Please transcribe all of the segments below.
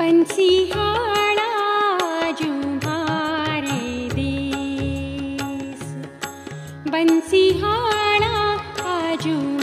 बन्सिहणाजु आजू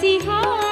是好。